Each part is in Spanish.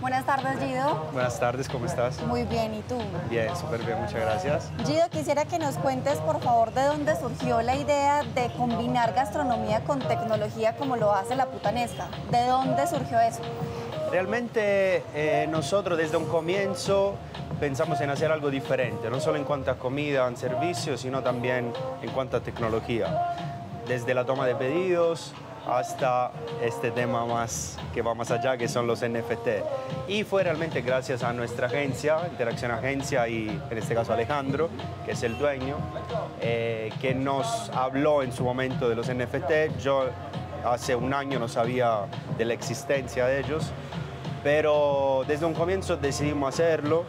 Buenas tardes, Gido. Buenas tardes, ¿cómo estás? Muy bien, ¿y tú? Bien, súper bien, muchas gracias. Gido, quisiera que nos cuentes, por favor, de dónde surgió la idea de combinar gastronomía con tecnología como lo hace la putanesca. ¿De dónde surgió eso? Realmente eh, nosotros desde un comienzo pensamos en hacer algo diferente, no solo en cuanto a comida, en servicios, sino también en cuanto a tecnología. Desde la toma de pedidos hasta este tema más que va más allá, que son los NFT. Y fue realmente gracias a nuestra agencia, Interacción Agencia, y en este caso Alejandro, que es el dueño, eh, que nos habló en su momento de los NFT. Yo hace un año no sabía de la existencia de ellos, pero desde un comienzo decidimos hacerlo.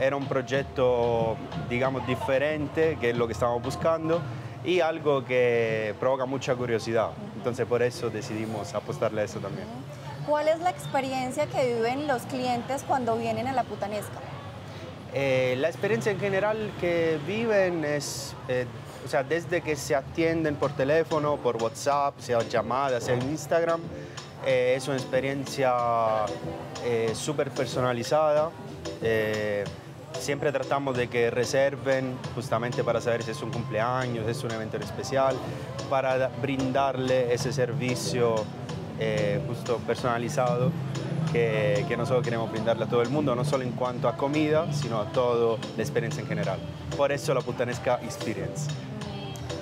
Era un proyecto, digamos, diferente, que es lo que estábamos buscando, y algo que provoca mucha curiosidad. Entonces por eso decidimos apostarle a eso también. ¿Cuál es la experiencia que viven los clientes cuando vienen a la putanesca? Eh, la experiencia en general que viven es, eh, o sea, desde que se atienden por teléfono, por WhatsApp, sea llamadas, sea Instagram, eh, es una experiencia súper personalizada. Siempre tratamos de que reserven justamente para saber si es un cumpleaños, es un evento especial, para brindarle ese servicio justo personalizado que, nosotros queremos brindarle a todo el mundo, no solo en cuanto a comida, sino a toda la experiencia en general. Por eso la Putanesca Experience.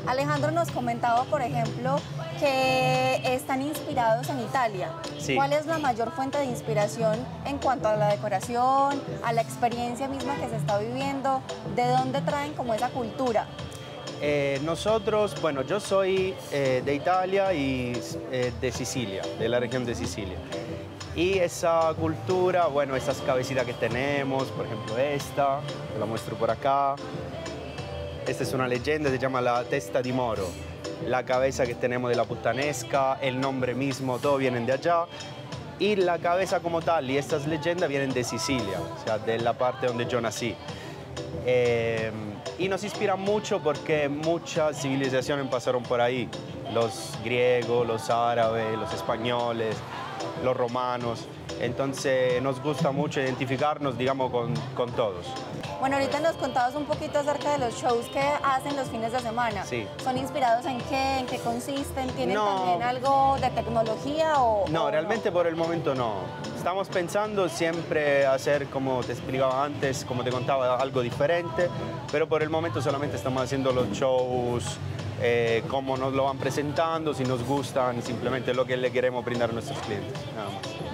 Alejandro nos comentaba, por ejemplo, que están inspirados en Italia. ¿Cuál es la mayor fuente de inspiración en cuanto a la decoración, a la experiencia misma que se está viviendo? ¿De dónde traen como esa cultura? Eh, nosotros, bueno, yo soy eh, de Italia y eh, de Sicilia, de la región de Sicilia. Y esa cultura, bueno, esas cabecitas que tenemos, por ejemplo esta, te la muestro por acá. Esta es una leyenda, se llama la testa di moro. La cabeza que tenemos de la putanesca, el nombre mismo, todo vienen de allá. Y la cabeza como tal y estas leyendas vienen de Sicilia, o sea, de la parte donde yo nací. Eh, y nos inspira mucho porque muchas civilizaciones pasaron por ahí. Los griegos, los árabes, los españoles, los romanos. Entonces nos gusta mucho identificarnos, digamos, con, con, todos. Bueno, ahorita nos contabas un poquito acerca de los shows que hacen los fines de semana. Sí. ¿Son inspirados en qué? ¿En qué consisten? ¿Tienen también algo de tecnología o...? No, realmente por el momento no. Estamos pensando siempre hacer, como te explicaba antes, como te contaba, algo diferente, pero por el momento solamente estamos haciendo los shows eh, cómo nos lo van presentando, si nos gustan, simplemente lo que le queremos brindar a nuestros clientes.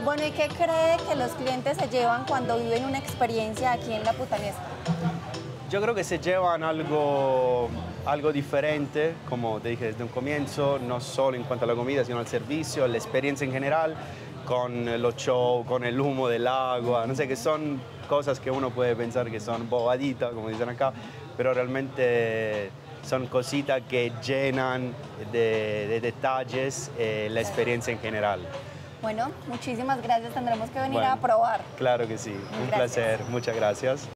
Bueno, ¿y qué cree que los clientes se llevan cuando viven una experiencia aquí en La Putanesca? Yo creo que se llevan algo, algo diferente, como te dije desde un comienzo, no solo en cuanto a la comida, sino al servicio, la experiencia en general, con los shows, con el humo del agua, no sé, que son cosas que uno puede pensar que son bobaditas, como dicen acá, pero realmente son cositas que llenan de, detalles eh, la experiencia en general. Bueno, muchísimas gracias. Tendremos que venir a probar. Claro que sí. Un placer. Muchas gracias.